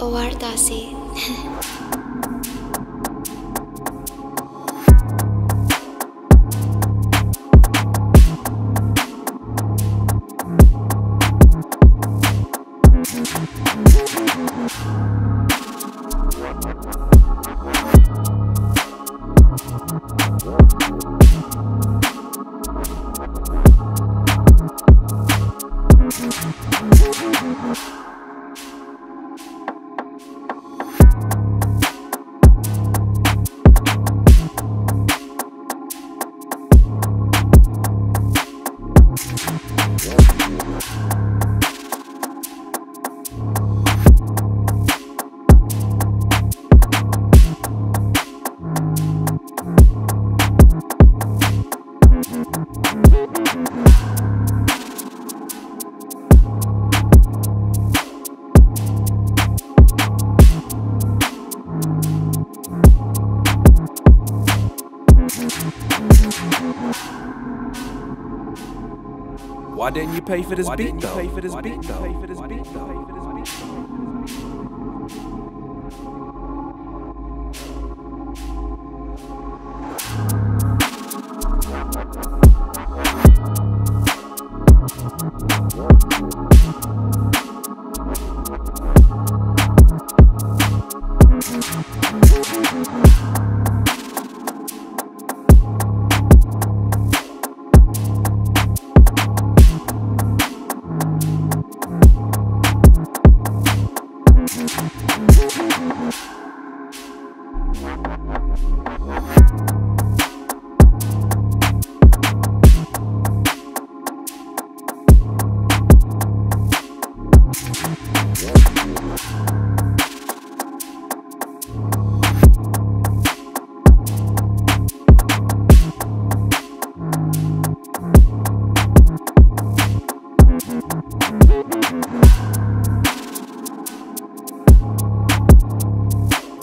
Ouartasi. Why didn't you pay for this Why beat didn't you pay for this Why beat didn't you though? pay for this beat though?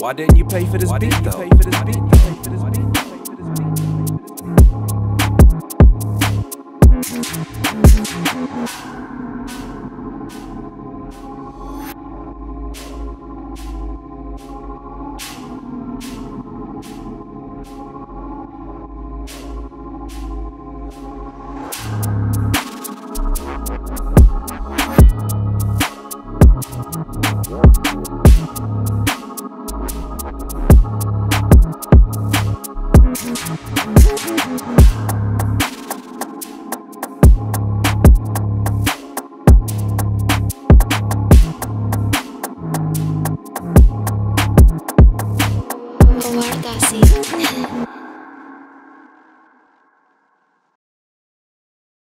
Why didn't you pay for this Why beat though? pay for this beat though? Ouartasi.